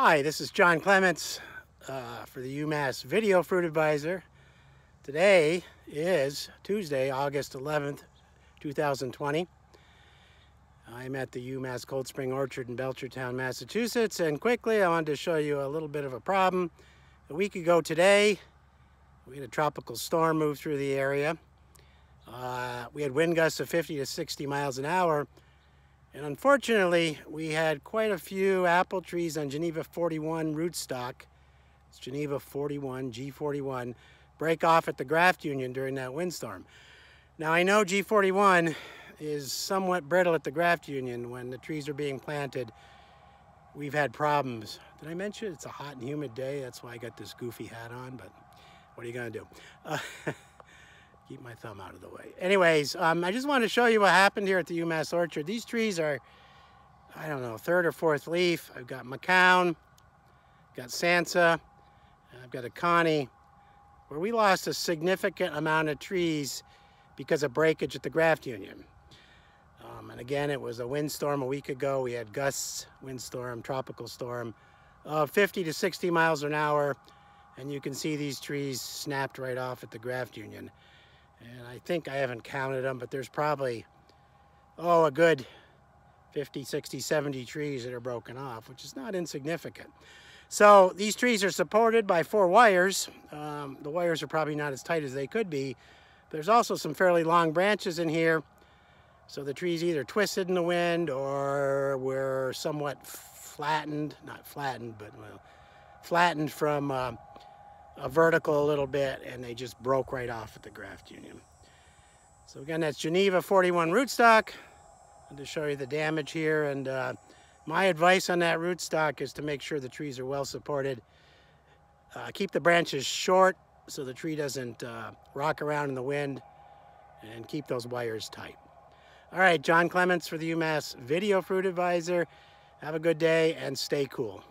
Hi, this is Jon Clements uh, for the UMass Video Fruit Advisor. Today is Tuesday, August 11th, 2020. I'm at the UMass Cold Spring Orchard in Belchertown, Massachusetts, and quickly I wanted to show you a little bit of a problem. A week ago today, we had a tropical storm move through the area. Uh, we had wind gusts of 50 to 60 miles an hour, and unfortunately, we had quite a few apple trees on Geneva 41 rootstock. It's Geneva 41, G41, break off at the graft union during that windstorm. Now I know G41 is somewhat brittle at the graft union when the trees are being planted. We've had problems. Did I mention it's a hot and humid day? That's why I got this goofy hat on, but what are you gonna do? Uh, keep my thumb out of the way. Anyways, um, I just wanted to show you what happened here at the UMass Orchard. These trees are, I don't know, third or fourth leaf. I've got Macoun, got Sansa, I've got a Connie, where we lost a significant amount of trees because of breakage at the graft union. Um, and again, it was a windstorm a week ago. We had gusts, windstorm, tropical storm of 50 to 60 miles an hour. And you can see these trees snapped right off at the graft union. And I think I haven't counted them, but there's probably, oh, a good 50, 60, 70 trees that are broken off, which is not insignificant. So these trees are supported by four wires. Um, the wires are probably not as tight as they could be. There's also some fairly long branches in here. So the trees either twisted in the wind or were somewhat flattened, not flattened, but well, flattened from uh, a vertical a little bit and they just broke right off at the graft union. So again, that's Geneva 41 rootstock. To show you the damage here and uh, my advice on that rootstock is to make sure the trees are well supported. Uh, keep the branches short so the tree doesn't uh, rock around in the wind and keep those wires tight. All right, Jon Clements for the UMass Video Fruit Advisor. Have a good day and stay cool.